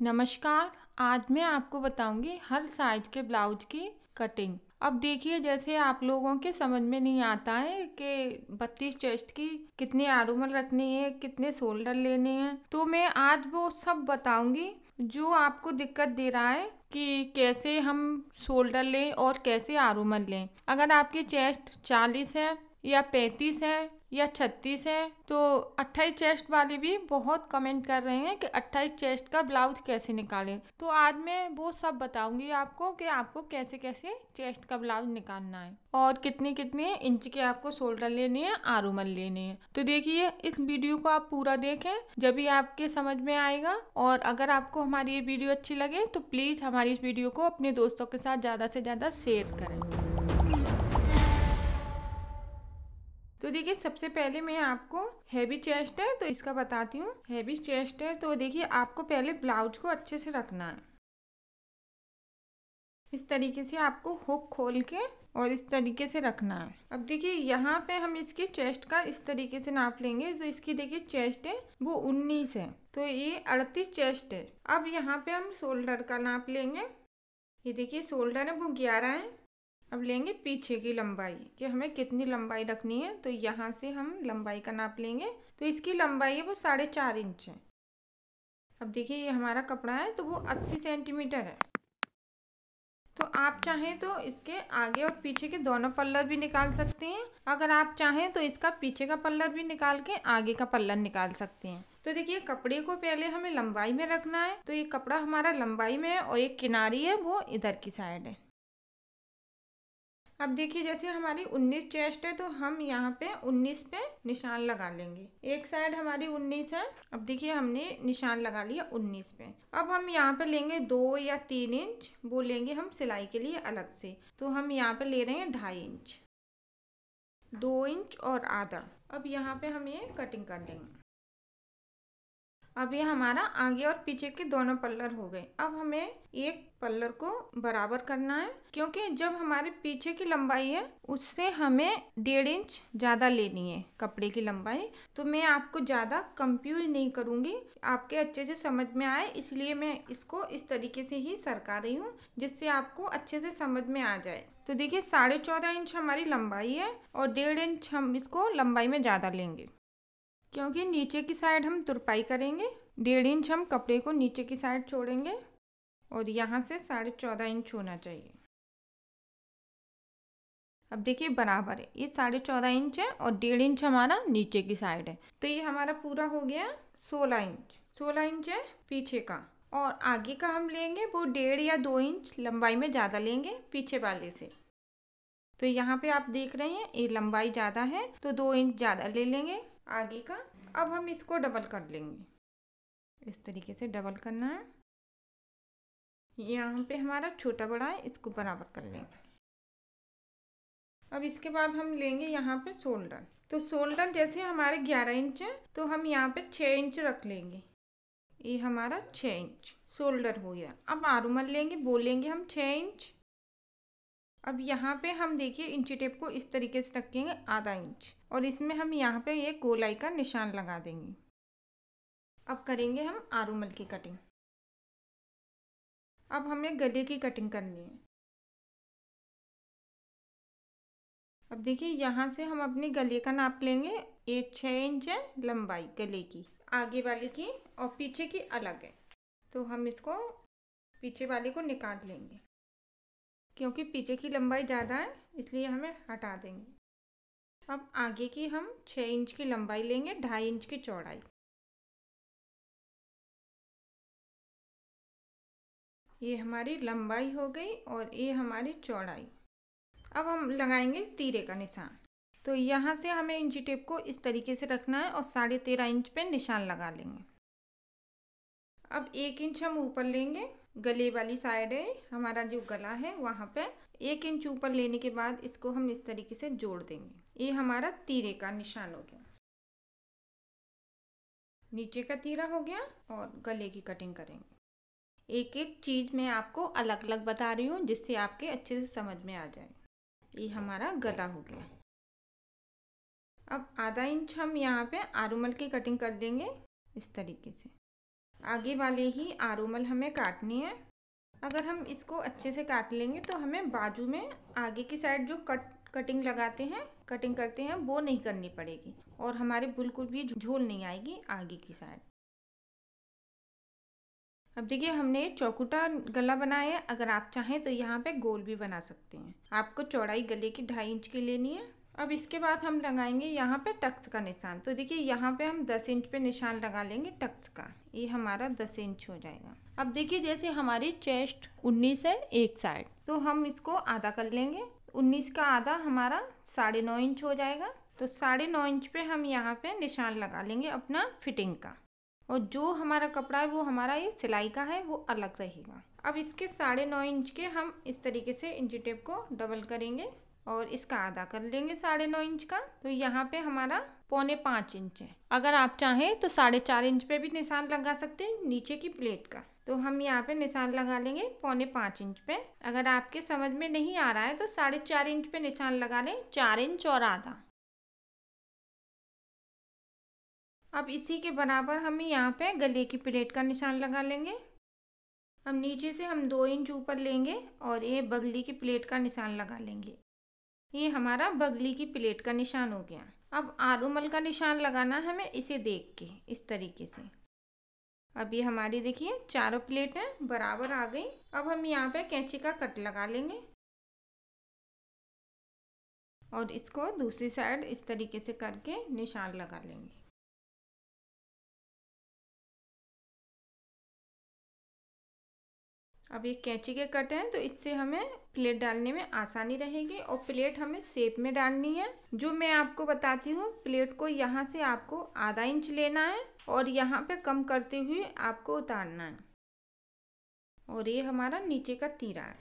नमस्कार, आज मैं आपको बताऊँगी हर साइज़ के ब्लाउज की कटिंग। अब देखिए, जैसे आप लोगों के समझ में नहीं आता है कि बत्तीस चेस्ट की कितनी आरूमल रखनी है, कितने शोल्डर लेने हैं तो मैं आज वो सब बताऊँगी जो आपको दिक्कत दे रहा है कि कैसे हम शोल्डर लें और कैसे आरूमल लें। अगर आपकी चेस्ट चालीस है या पैंतीस है या छत्तीस है तो अट्ठाईस चेस्ट वाले भी बहुत कमेंट कर रहे हैं कि अट्ठाईस चेस्ट का ब्लाउज कैसे निकालें। तो आज मैं वो सब बताऊँगी आपको कि आपको कैसे कैसे चेस्ट का ब्लाउज निकालना है और कितने कितने इंच के आपको शोल्डर लेने हैं आरूमल लेने हैं। तो देखिए, इस वीडियो को आप पूरा देखें, जब भी आपके समझ में आएगा और अगर आपको हमारी ये वीडियो अच्छी लगे तो प्लीज़ हमारी इस वीडियो को अपने दोस्तों के साथ ज़्यादा से ज़्यादा शेयर करें। तो देखिए, सबसे पहले मैं आपको हैवी चेस्ट है तो इसका बताती हूँ। हैवी चेस्ट है तो देखिए, आपको पहले ब्लाउज को अच्छे से रखना है। इस तरीके से आपको हुक खोल के और इस तरीके से रखना है। अब देखिए, यहाँ पे हम इसकी चेस्ट का इस तरीके से नाप लेंगे। तो इसकी देखिए चेस्ट है, वो 19 है। तो ये 38 चेस्ट है। अब यहाँ पे हम शोल्डर का नाप लेंगे। ये देखिए शोल्डर है, वो 11 है। अब लेंगे पीछे की लंबाई, कि हमें कितनी लंबाई रखनी है तो यहाँ से हम लंबाई का नाप लेंगे। तो इसकी लंबाई है वो साढ़े चार इंच है। अब देखिए ये हमारा कपड़ा है तो वो अस्सी सेंटीमीटर है। तो आप चाहें तो इसके आगे और पीछे के दोनों पल्लर भी निकाल सकते हैं। अगर आप चाहें तो इसका पीछे का पल्लर भी निकाल के आगे का पल्लर निकाल सकते हैं। तो देखिए कपड़े को पहले हमें लंबाई में रखना है। तो ये कपड़ा हमारा लंबाई में है और एक किनारी है, वो इधर की साइड है। अब देखिए, जैसे हमारी 19 चेस्ट है तो हम यहाँ पे 19 पे निशान लगा लेंगे। एक साइड हमारी 19 है, अब देखिए हमने निशान लगा लिया 19 पे। अब हम यहाँ पे लेंगे दो या तीन इंच वो लेंगे हम सिलाई के लिए अलग से। तो हम यहाँ पे ले रहे हैं ढाई इंच दो इंच और आधा। अब यहाँ पे हम ये कटिंग कर लेंगे अब ये हमारा आगे और पीछे के दोनों पल्लर हो गए। अब हमें एक पल्लर को बराबर करना है, क्योंकि जब हमारे पीछे की लंबाई है, उससे हमें डेढ़ इंच ज़्यादा लेनी है कपड़े की लंबाई। तो मैं आपको ज़्यादा कंफ्यूज नहीं करूँगी। आपके अच्छे से समझ में आए, इसलिए मैं इसको इस तरीके से ही सरका रही हूँ, जिससे आपको अच्छे से समझ में आ जाए। तो देखिए, साढ़े चौदह इंच हमारी लंबाई है और डेढ़ इंच हम इसको लंबाई में ज़्यादा लेंगे। क्योंकि नीचे की साइड हम तुरपाई करेंगे, डेढ़ इंच हम कपड़े को नीचे की साइड छोड़ेंगे और यहाँ से साढ़े चौदह इंच होना चाहिए। अब देखिए बराबर है, ये साढ़े चौदह इंच है और डेढ़ इंच हमारा नीचे की साइड है। तो ये हमारा पूरा हो गया सोलह इंच सोलह इंच है पीछे का और आगे का हम लेंगे वो डेढ़ या दो इंच लंबाई में ज़्यादा लेंगे पीछे वाले से। तो यहाँ पे आप देख रहे हैं ये लंबाई ज़्यादा है तो दो इंच ज़्यादा ले लेंगे। आगे का। अब हम इसको डबल कर लेंगे। इस तरीके से डबल करना है। यहाँ पे हमारा छोटा बड़ा है, इसको बराबर कर लेंगे। अब इसके बाद हम लेंगे यहाँ पे शोल्डर तो शोल्डर जैसे हमारे 11 इंच है तो हम यहाँ पे 6 इंच रख लेंगे। ये हमारा 6 इंच शोल्डर हो गया। अब आरूमल लेंगे बोलेंगे हम 6 इंच। अब यहाँ पे हम देखिए इंची टेप को इस तरीके से रखेंगे, आधा इंच। और इसमें हम यहाँ पे ये गोलाई का निशान लगा देंगे। अब करेंगे हम आरूमल की कटिंग अब हमें गले की कटिंग करनी है। अब देखिए, यहाँ से हम अपने गले का नाप लेंगे। एक छः इंच है लंबाई गले की। आगे वाले की और पीछे की अलग है। तो हम इसको पीछे वाले को निकाल लेंगे। क्योंकि पीछे की लंबाई ज़्यादा है, इसलिए हमें हटा देंगे। अब आगे की हम छः इंच की लंबाई लेंगे, ढाई इंच की चौड़ाई। ये हमारी लंबाई हो गई और ये हमारी चौड़ाई। अब हम लगाएँगे तीरे का निशान। तो यहाँ से हमें इंची टेप को इस तरीके से रखना है और साढ़े तेरह इंच पे निशान लगा लेंगे। अब एक इंच हम ऊपर लेंगे, गले वाली साइड है, हमारा जो गला है वहाँ पे। एक इंच ऊपर लेने के बाद इसको हम इस तरीके से जोड़ देंगे। ये हमारा तीरे का निशान हो गया। नीचे का तीरा हो गया और गले की कटिंग करेंगे। एक एक चीज़ मैं आपको अलग अलग बता रही हूँ जिससे आपके अच्छे से समझ में आ जाए। ये हमारा गला हो गया। अब आधा इंच हम यहाँ पे आरूमल की कटिंग कर देंगे इस तरीके से। आगे वाले ही आरूमल हमें काटनी है। अगर हम इसको अच्छे से काट लेंगे तो हमें बाजू में आगे की साइड जो कट कटिंग लगाते हैं कटिंग करते हैं, वो नहीं करनी पड़ेगी और हमारे बिल्कुल भी झोल नहीं आएगी आगे की साइड अब देखिए, हमने चौकुटा गला बनाया है, अगर आप चाहें तो यहाँ पे गोल भी बना सकते हैं। आपको चौड़ाई गले की ढाई इंच की लेनी है। अब इसके बाद हम लगाएँगे यहाँ पे टक्स का निशान। तो देखिए, यहाँ पे हम 10 इंच पे निशान लगा लेंगे टक्स का। ये हमारा 10 इंच हो जाएगा। अब देखिए, जैसे हमारी चेस्ट 19 है एक साइड तो हम इसको आधा कर लेंगे। 19 का आधा हमारा साढ़े नौ इंच हो जाएगा। तो साढ़े नौ इंच पे हम यहाँ पे निशान लगा लेंगे अपना फिटिंग का। और जो हमारा कपड़ा है, वो हमारा ये सिलाई का है, वो अलग रहेगा। अब इसके साढ़े नौ इंच के हम इस तरीके से इंची टेप को डबल करेंगे और इसका आधा कर लेंगे साढ़े नौ इंच का। तो यहाँ पे हमारा पौने पाँच इंच है। अगर आप चाहें तो साढ़े चार इंच पे भी निशान लगा सकते हैं नीचे की प्लेट का। तो हम यहाँ पे निशान लगा लेंगे पौने पाँच इंच पे। अगर आपके समझ में नहीं आ रहा है तो साढ़े चार इंच पे निशान लगा लें, चार इंच और आधा। अब इसी के बराबर हम यहाँ पे गले की प्लेट का निशान लगा लेंगे। अब नीचे से हम दो इंच ऊपर लेंगे और ये बगली की प्लेट का निशान लगा लेंगे। ये हमारा बगली की प्लेट का निशान हो गया। अब आरूमल का निशान लगाना है हमें इसे देख के, इस तरीके से। अब ये हमारी देखिए, चारों प्लेट बराबर आ गई। अब हम यहाँ पे कैंची का कट लगा लेंगे। और इसको दूसरी साइड इस तरीके से करके निशान लगा लेंगे। अब ये कैंची के कट हैं तो इससे हमें प्लेट डालने में आसानी रहेगी और प्लेट हमें सेप में डालनी है। जो मैं आपको बताती हूँ, प्लेट को यहाँ से आपको आधा इंच लेना है। और यहाँ पे कम करते हुए आपको उतारना है। और ये हमारा नीचे का तीरा है।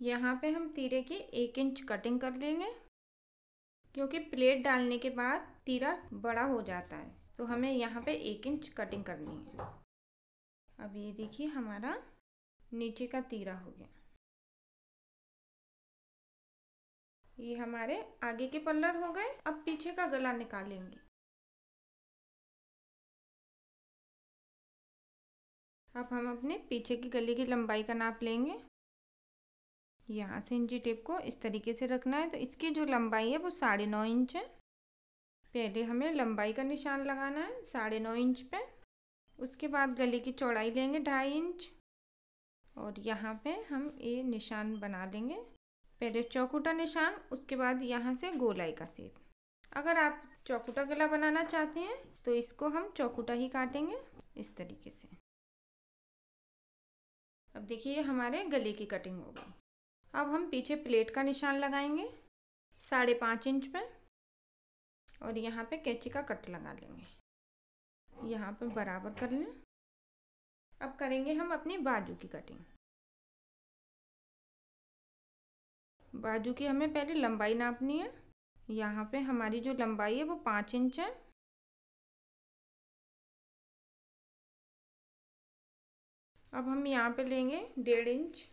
यहाँ पे हम तीरे की एक इंच कटिंग कर लेंगे, क्योंकि प्लेट डालने के बाद तीरा बड़ा हो जाता है तो हमें यहाँ पे एक इंच कटिंग करनी है। अब ये देखिए हमारा नीचे का तीरा हो गया। ये हमारे आगे के पल्लर हो गए, अब पीछे का गला निकालेंगे। अब हम अपने पीछे की गले की लंबाई का नाप लेंगे। यहाँ से इंची टेप को इस तरीके से रखना है तो इसकी जो लंबाई है वो साढ़े नौ इंच है। पहले हमें लंबाई का निशान लगाना है, साढ़े नौ इंच पे। उसके बाद गले की चौड़ाई लेंगे ढाई इंच। और यहाँ पे हम ये निशान बना देंगे। पहले चौकुटा निशान, उसके बाद यहाँ से गोलाई का सेप। अगर आप चौकुटा गला बनाना चाहते हैं तो इसको हम चौकुटा ही काटेंगे, इस तरीके से। अब देखिए हमारे गले की कटिंग हो गई। अब हम पीछे प्लेट का निशान लगाएँगे, साढ़े पाँच इंच पे, और यहाँ पे कैची का कट लगा लेंगे। यहाँ पे बराबर कर लें। अब करेंगे हम अपनी बाजू की कटिंग बाजू की हमें पहले लंबाई नापनी है। यहाँ पे हमारी जो लंबाई है वो पाँच इंच है। अब हम यहाँ पे लेंगे डेढ़ इंच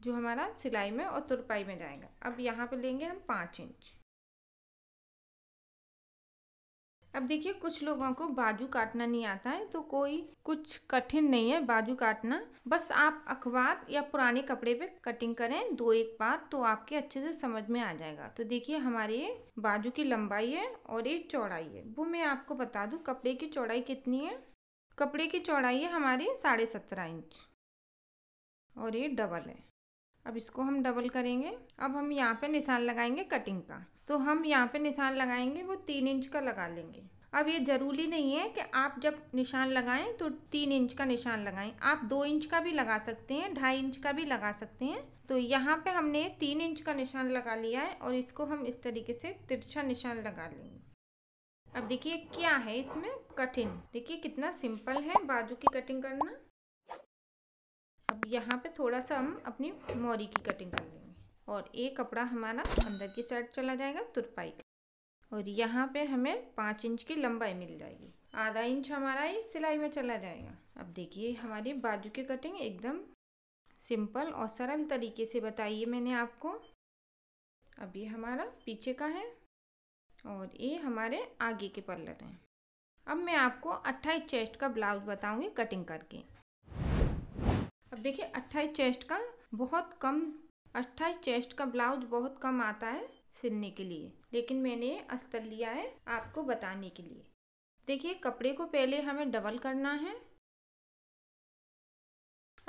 जो हमारा सिलाई में और तुरपाई में जाएगा। अब यहाँ पे लेंगे हम पाँच इंच। अब देखिए, कुछ लोगों को बाजू काटना नहीं आता है तो कोई कुछ कठिन नहीं है बाजू काटना। बस आप अखबार या पुराने कपड़े पे कटिंग करें, दो एक बार तो आपके अच्छे से समझ में आ जाएगा। तो देखिए, हमारे ये बाजू की लंबाई है और ये चौड़ाई है। वो मैं आपको बता दूँ, कपड़े की चौड़ाई कितनी है। कपड़े की चौड़ाई है हमारी साढ़े सत्रह इंच। और ये डबल है। अब इसको हम डबल करेंगे। अब हम यहाँ पे निशान लगाएँगे कटिंग का। तो हम यहाँ पे निशान लगाएँगे, वो तीन इंच का लगा लेंगे। अब ये ज़रूरी नहीं है कि आप जब निशान लगाएँ तो तीन इंच का निशान लगाएँ। आप दो इंच का भी लगा सकते हैं, ढाई इंच का भी लगा सकते हैं। तो यहाँ पे हमने तीन इंच का निशान लगा लिया है और इसको हम इस तरीके से तिरछा निशान लगा लेंगे। अब देखिए क्या है इसमें कठिन देखिए कितना सिंपल है बाजू की कटिंग करना। अब यहाँ पे थोड़ा सा हम अपनी मोरी की कटिंग कर लेंगे। और एक कपड़ा हमारा अंदर की साइड चला जाएगा तुरपाई का। और यहाँ पे हमें पाँच इंच की लंबाई मिल जाएगी। आधा इंच हमारा इस सिलाई में चला जाएगा। अब देखिए हमारी बाजू की कटिंग एकदम सिंपल और सरल तरीके से बताइए मैंने आपको। अब ये हमारा पीछे का है। और ये हमारे आगे के पल्लर हैं। अब मैं आपको अट्ठाईस चेस्ट का ब्लाउज बताऊँगी कटिंग करके। अब देखिए, अट्ठाईस चेस्ट का बहुत कम, अट्ठाईस चेस्ट का ब्लाउज बहुत कम आता है सिलने के लिए। लेकिन मैंने अस्तर लिया है आपको बताने के लिए। देखिए, कपड़े को पहले हमें डबल करना है।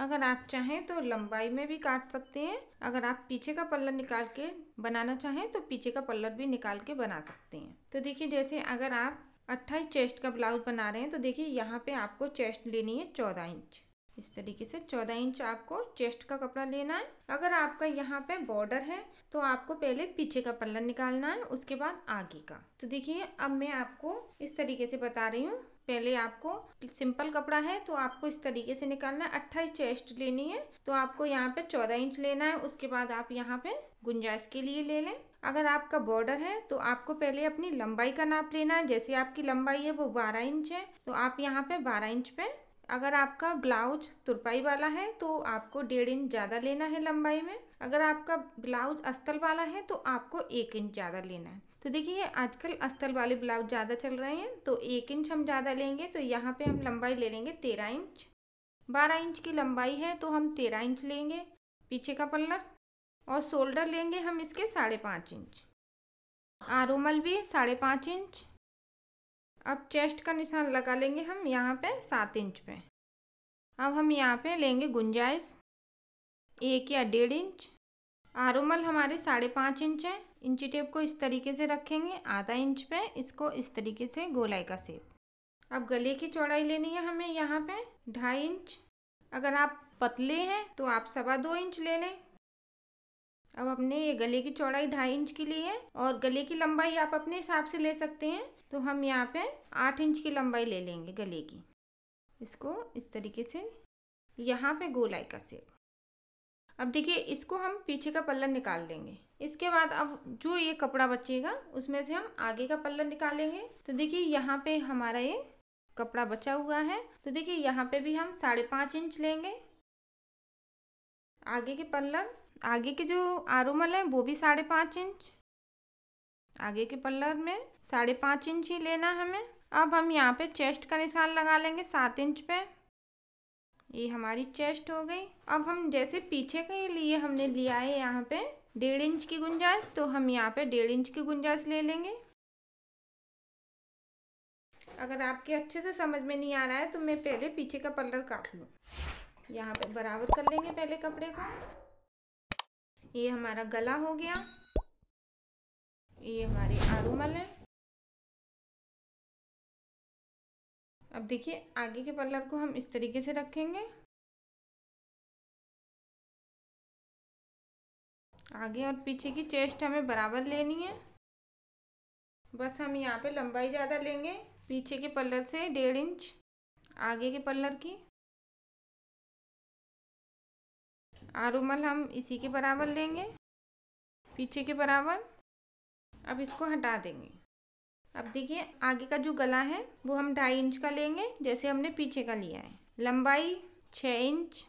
अगर आप चाहें तो लंबाई में भी काट सकते हैं। अगर आप पीछे का पल्लर निकाल के बनाना चाहें तो पीछे का पल्लर भी निकाल के बना सकते हैं। तो देखिए, जैसे अगर आप अट्ठाईस चेस्ट का ब्लाउज बना रहे हैं तो देखिए यहाँ पे आपको चेस्ट लेनी है चौदह इंच। इस तरीके से चौदह इंच आपको चेस्ट का कपड़ा लेना है। अगर आपका यहाँ पे बॉर्डर है तो आपको पहले पीछे का पल्लर निकालना है, उसके बाद आगे का। तो देखिए, अब मैं आपको इस तरीके से बता रही हूँ। पहले आपको सिंपल कपड़ा है तो आपको इस तरीके से निकालना है। अट्ठाईस चेस्ट लेनी है तो आपको यहाँ पे चौदह इंच लेना है। उसके बाद आप यहाँ पे गुंजाइश के लिए ले लें। अगर आपका बॉर्डर है तो आपको पहले अपनी लंबाई का नाप लेना है। जैसे आपकी लंबाई है, वो बारह इंच है तो आप यहाँ पे बारह इंच पे। अगर आपका ब्लाउज तुरपाई वाला है तो आपको डेढ़ इंच ज़्यादा लेना है लंबाई में। अगर आपका ब्लाउज अस्तल वाला है तो आपको एक इंच ज़्यादा लेना है। तो देखिए आजकल अस्तर वाले ब्लाउज ज़्यादा चल रहे हैं तो एक इंच हम ज़्यादा लेंगे तो यहाँ पे हम लंबाई ले लेंगे तेरह इंच। बारह इंच की लंबाई है तो हम तेरह इंच लेंगे पीछे का पल्लर, और शोल्डर लेंगे हम इसके साढ़े पाँच इंच। आरोमल भी साढ़े पाँच इंच। अब चेस्ट का निशान लगा लेंगे हम यहाँ पे सात इंच पे। अब हम यहाँ पे लेंगे गुंजाइश, एक या डेढ़ इंच। आरोमल हमारे साढ़े पाँच इंच है। इंची टेप को इस तरीके से रखेंगे, आधा इंच पे इसको इस तरीके से गोलाई का सेप। अब गले की चौड़ाई लेनी है हमें यहाँ पे, ढाई इंच। अगर आप पतले हैं तो आप सवा दो इंच ले लें। अब अपने ये गले की चौड़ाई ढाई इंच की ली है, और गले की लंबाई आप अपने हिसाब से ले सकते हैं तो हम यहाँ पे आठ इंच की लंबाई ले लेंगे गले की। इसको इस तरीके से यहाँ पे गोलाई का सेप। अब देखिए, इसको हम पीछे का पल्ला निकाल देंगे। इसके बाद अब जो ये कपड़ा बचेगा, उसमें से हम आगे का पल्ला निकालेंगे। तो देखिए, यहाँ पे हमारा ये कपड़ा बचा हुआ है। तो देखिए, यहाँ पे भी हम साढ़े पाँच इंच लेंगे। आगे के पल्लर, आगे के जो आरोमल है, वो भी साढ़े पाँच इंच। आगे के पल्लर में साढ़े पाँच इंच ही लेना हमें। अब हम यहाँ पे चेस्ट का निशान लगा लेंगे सात इंच पे। ये हमारी चेस्ट हो गई। अब हम जैसे पीछे के लिए हमने लिया है यहाँ पे डेढ़ इंच की गुंजाइश तो हम यहाँ पे डेढ़ इंच की गुंजाइश ले लेंगे। अगर आपके अच्छे से समझ में नहीं आ रहा है तो मैं पहले पीछे का पल्लर काट लूँ। यहाँ पे बराबर कर लेंगे पहले कपड़े को। ये हमारा गला हो गया। ये हमारी आरूमल है। अब देखिए, आगे के पल्लर को हम इस तरीके से रखेंगे। आगे और पीछे की चेस्ट हमें बराबर लेनी है। बस हम यहाँ पे लंबाई ज़्यादा लेंगे, पीछे के पल्लर से डेढ़ इंच, आगे के पल्लर की। आरुमल हम इसी के बराबर लेंगे, पीछे के बराबर। अब इसको हटा देंगे। अब देखिए, आगे का जो गला है, वो हम ढाई इंच का लेंगे, जैसे हमने पीछे का लिया है। लंबाई छः इंच,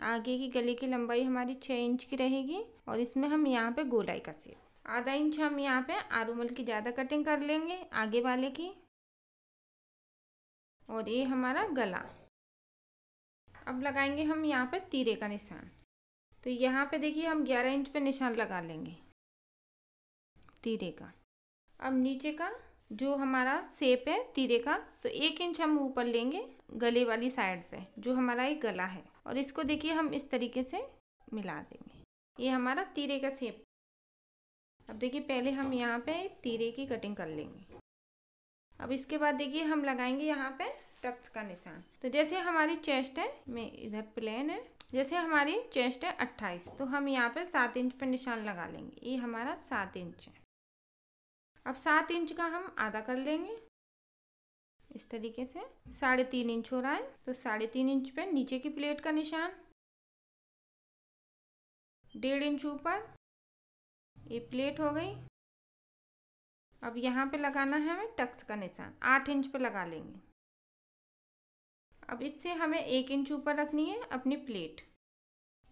आगे की गले की लंबाई हमारी छः इंच की रहेगी, और इसमें हम यहाँ पे गोलाई का सेप आधा इंच हम यहाँ पे आरूमल की ज़्यादा कटिंग कर लेंगे, आगे वाले की। और ये हमारा गला। अब लगाएँगे हम यहाँ पे तीरे का निशान। तो यहाँ पे देखिए, हम 11 इंच पे निशान लगा लेंगे। तीरे का। अब नीचे का, जो हमारा सेप है, तीरे का तो एक इंच हम ऊपर लेंगे गले वाली साइड पे, जो हमारा एक गला है। और इसको देखिए, हम इस तरीके से मिला देंगे। ये हमारा तीरे का सेप अब देखिए, पहले हम यहाँ पे तीरे की कटिंग कर लेंगे। अब इसके बाद देखिए, हम लगाएँगे यहाँ पे टक्स का निशान। तो जैसे हमारी चेस्ट है, मैं इधर प्लेन है, जैसे हमारी चेस्ट है अट्ठाईस तो हम यहाँ पे सात इंच पर निशान लगा लेंगे। ये हमारा सात इंच है। अब सात इंच का हम आधा कर लेंगे। इस तरीके से साढ़े तीन इंच हो रहा है तो साढ़े तीन इंच पे नीचे की प्लेट का निशान। डेढ़ इंच ऊपर, ये प्लेट हो गई। अब यहाँ पे लगाना है हमें टक्स का निशान, आठ इंच पे लगा लेंगे। अब इससे हमें एक इंच ऊपर रखनी है अपनी प्लेट।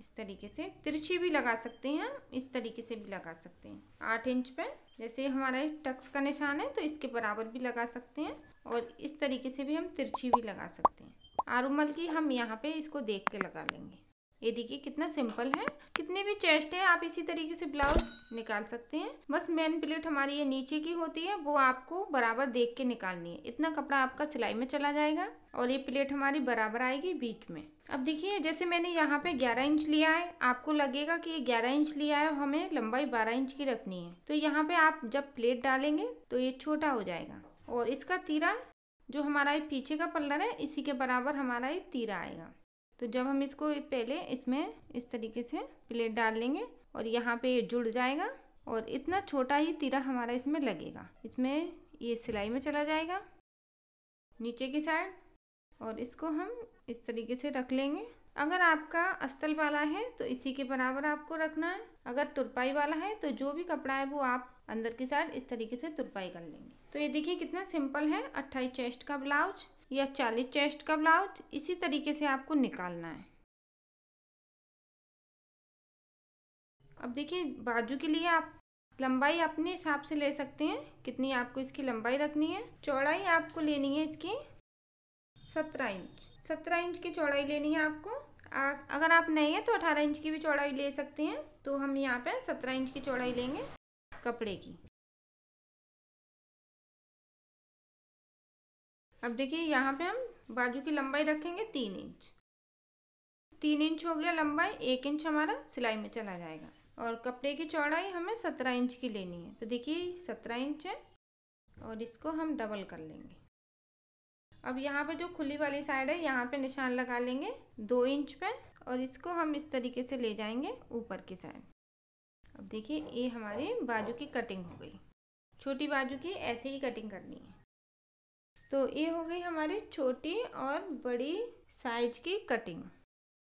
इस तरीके से तिरछी भी लगा सकते हैं हम, इस तरीके से भी लगा सकते हैं। आठ इंच पर, जैसे हमारा टक्स का निशान है तो इसके बराबर भी लगा सकते हैं और इस तरीके से भी हम तिरछी भी लगा सकते हैं। आरुमल की हम यहाँ पे इसको देख के लगा लेंगे। ये देखिए कितना सिंपल है। कितने भी चेस्ट है, आप इसी तरीके से ब्लाउज निकाल सकते हैं। बस मेन प्लेट हमारी ये नीचे की होती है, वो आपको बराबर देख के निकालनी है। इतना कपड़ा आपका सिलाई में चला जाएगा और ये प्लेट हमारी बराबर आएगी बीच में। अब देखिए, जैसे मैंने यहाँ पे 11 इंच लिया है, आपको लगेगा कि ये 11 इंच लिया है हमें लंबाई 12 इंच की रखनी है। तो यहाँ पे आप जब प्लेट डालेंगे तो ये छोटा हो जाएगा और इसका तीरा, जो हमारा ये पीछे का पल्लर है, इसी के बराबर हमारा ये तीरा आएगा। तो जब हम इसको पहले इसमें इस तरीके से प्लेट डाल लेंगे और यहाँ पे ये जुड़ जाएगा और इतना छोटा ही तीरा हमारा इसमें लगेगा। इसमें ये सिलाई में चला जाएगा, नीचे की साइड, और इसको हम इस तरीके से रख लेंगे। अगर आपका अस्तल वाला है तो इसी के बराबर आपको रखना है। अगर तुरपाई वाला है तो जो भी कपड़ा है वो आप अंदर की साइड इस तरीके से तुरपाई कर लेंगे। तो ये देखिए कितना सिंपल है अट्ठाईस चेस्ट का ब्लाउज। या चालीस चेस्ट का ब्लाउज इसी तरीके से आपको निकालना है। अब देखिए बाजू के लिए आप लंबाई अपने हिसाब से ले सकते हैं। कितनी आपको इसकी लंबाई रखनी है? चौड़ाई आपको लेनी है इसकी सत्रह इंच। सत्रह इंच की चौड़ाई लेनी है आपको। आ, अगर आप नहीं हैं तो अठारह इंच की भी चौड़ाई ले सकते हैं। तो हम यहाँ पे सत्रह इंच की चौड़ाई लेंगे कपड़े की। अब देखिए यहाँ पे हम बाजू की लंबाई रखेंगे तीन इंच। तीन इंच हो गया लंबाई, एक इंच हमारा सिलाई में चला जाएगा। और कपड़े की चौड़ाई हमें सत्रह इंच की लेनी है। तो देखिए, सत्रह इंच है और इसको हम डबल कर लेंगे। अब यहाँ पे जो खुली वाली साइड है, यहाँ पे निशान लगा लेंगे, दो इंच पे और इसको हम इस तरीके से ले जाएँगे ऊपर की साइड। अब देखिए, ये हमारी बाजू की कटिंग हो गई। छोटी बाजू की ऐसे ही कटिंग करनी है। तो ये हो गई हमारी छोटी और बड़ी साइज़ की कटिंग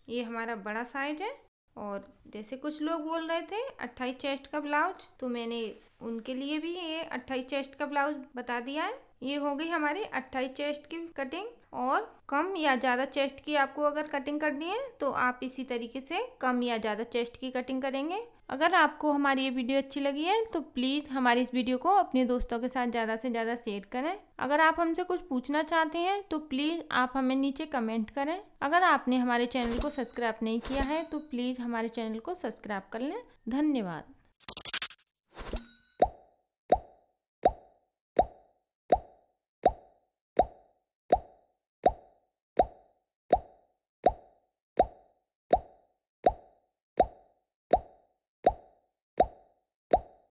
ये हमारा बड़ा साइज़ है और जैसे कुछ लोग बोल रहे थे, अट्ठाईस चेस्ट का ब्लाउज तो मैंने उनके लिए भी ये अट्ठाईस चेस्ट का ब्लाउज बता दिया है। ये हो गई हमारी अट्ठाईस चेस्ट की कटिंग और कम या ज़्यादा चेस्ट की आपको अगर कटिंग करनी है तो आप इसी तरीके से कम या ज़्यादा चेस्ट की कटिंग करेंगे। अगर आपको हमारी ये वीडियो अच्छी लगी है तो प्लीज़ हमारी इस वीडियो को अपने दोस्तों के साथ ज़्यादा से ज़्यादा शेयर करें। अगर आप हमसे कुछ पूछना चाहते हैं तो प्लीज़ आप हमें नीचे कमेंट करें। अगर आपने हमारे चैनल को सब्सक्राइब नहीं किया है तो प्लीज़ हमारे चैनल को सब्सक्राइब कर लें। धन्यवाद।